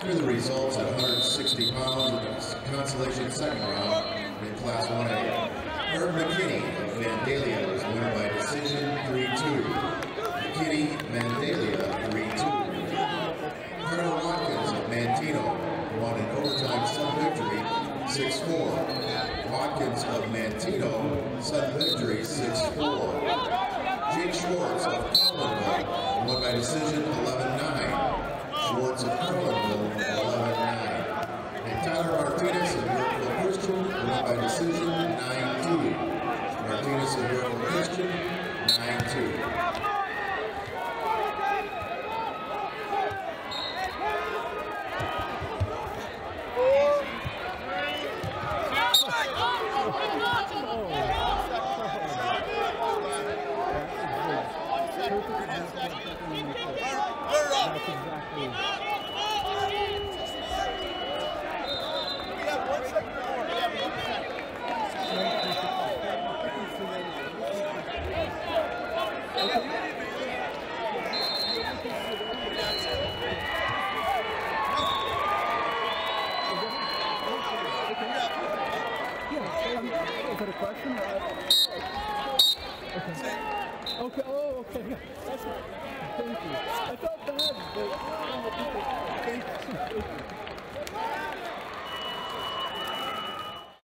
Through the results at 160 pounds of the consolation second round in Class 1A, Herb McKinney of Vandalia was winner by decision 3-2. McKinney, Vandalia 3-2. Colonel Watkins of Manteno won an overtime sudden victory 6-4. Watkins of Manteno sub-victory 6-4. Jake Schwartz of Commonwealth won by decision by decision 9-2. Martinez of Yorkville Christian 9-2. That's exactly. Okay. Okay. Oh, okay. That's right. Thank you. I felt bad, but.